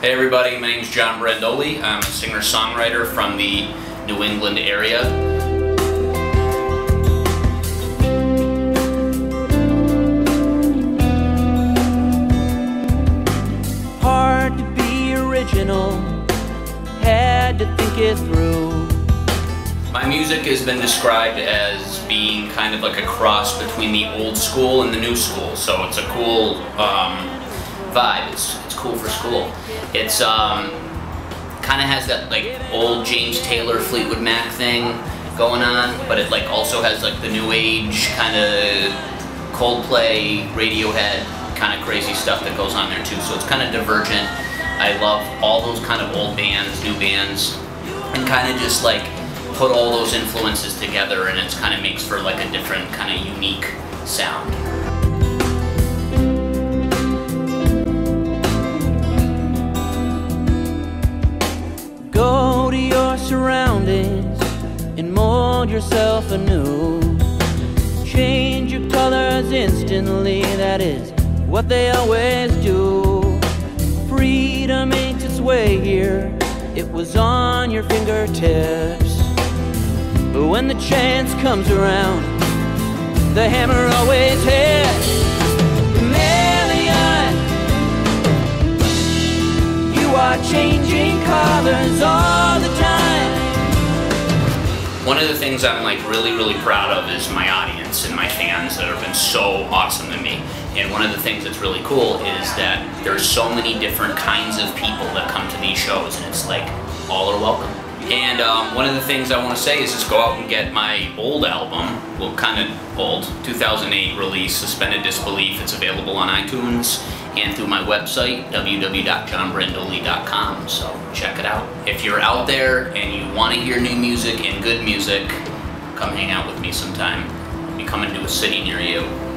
Hey everybody, my name is John Brandoli. I'm a singer-songwriter from the New England area. Hard to be original, had to think it through. My music has been described as being kind of like a cross between the old school and the new school, so it's a cool um, vibe. It's, it's cool for school. It's um, kind of has that like old James Taylor Fleetwood Mac thing going on, but it like also has like the new age kind of Coldplay, Radiohead kind of crazy stuff that goes on there too. So it's kind of divergent. I love all those kind of old bands, new bands, and kind of just like put all those influences together and it kind of makes for like a different kind of unique sound. Surroundings and mold yourself anew. Change your colors instantly, that is what they always do. Freedom makes its way here, it was on your fingertips. But when the chance comes around, the hammer always hits. You are changing colors all the. One of the things I'm like really, really proud of is my audience and my fans that have been so awesome to me. And one of the things that's really cool is that there's so many different kinds of people that come to these shows, and it's like all are welcome. And um, one of the things I want to say is just go out and get my old album, well, kind of old, 2008 release, Suspended Disbelief. It's available on iTunes and through my website, www.johnbrandoli.com. So check it out. If you're out there and you want to hear new music and good music, come hang out with me sometime. Be coming to a city near you.